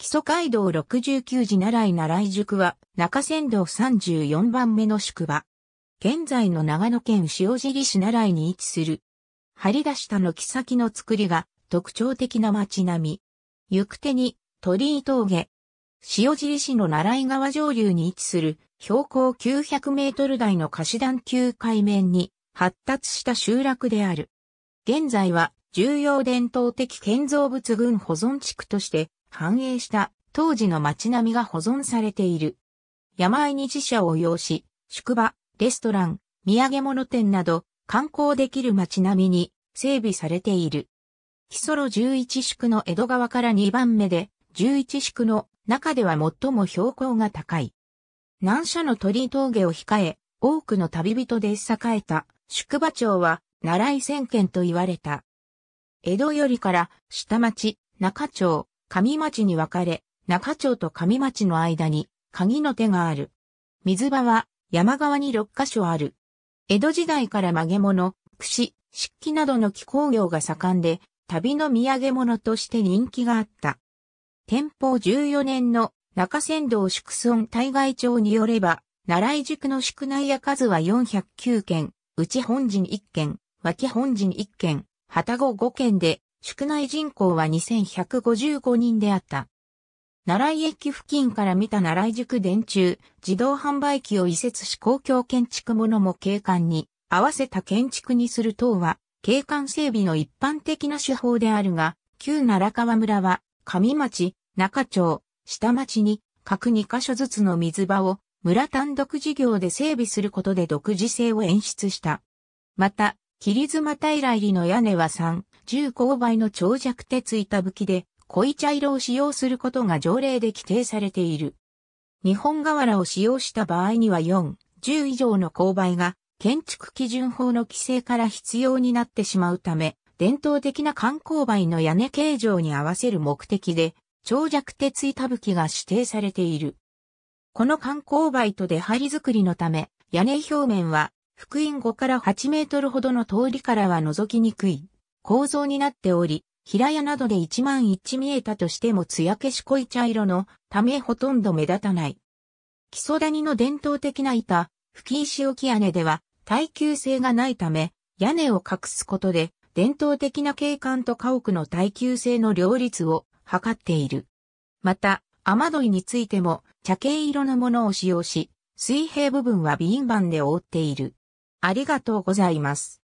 基礎街道69時習い習い塾は中山道34番目の宿場。現在の長野県塩尻市習いに位置する。張り出した軒先の作りが特徴的な街並み。行く手に鳥居峠。塩尻市の習い川上流に位置する標高900メートル台の貸し段級海面に発達した集落である。現在は重要伝統的建造物群保存地区として繁栄した当時の街並みが保存されている。山あいに自社を要し、宿場、レストラン、土産物店など観光できる街並みに整備されている。基礎路11宿の江戸川から2番目で、11宿の中では最も標高が高い。南社の鳥峠を控え、多くの旅人で栄えた宿場町は、奈良井県と言われた。江戸よりから下町、中町、上町に分かれ、中町と上町の間に鍵の手がある。水場は山側に6カ所ある。江戸時代から曲げ物、串、漆器などの気工業が盛んで、旅の土産物として人気があった。天保14年の中山道宿村対外町によれば、奈良井宿の宿内や数は409件、内本陣1件、脇本陣1件、旗子5件で、宿内人口は2155人であった。奈良駅付近から見た奈良井宿電柱、自動販売機を移設し公共建築物も景観に合わせた建築にする等は、景観整備の一般的な手法であるが、旧奈良川村は、上町、中町、下町に各2カ所ずつの水場を村単独事業で整備することで独自性を演出した。また、霧妻平入りの屋根は3、15倍の長尺鉄板吹きで濃い茶色を使用することが条例で規定されている。日本瓦を使用した場合には4、10以上の勾配が建築基準法の規制から必要になってしまうため、伝統的な観光灰の屋根形状に合わせる目的で、長尺鉄板吹きが指定されている。この観光灰と出張り作りのため、屋根表面は福音5から8メートルほどの通りからは覗きにくい構造になっており、平屋などで1万1見えたとしても艶消し濃い茶色のためほとんど目立たない。基礎谷の伝統的な板、吹き石置き屋根では耐久性がないため、屋根を隠すことで伝統的な景観と家屋の耐久性の両立を図っている。また、雨どいについても茶系色のものを使用し、水平部分はビーン板で覆っている。ありがとうございます。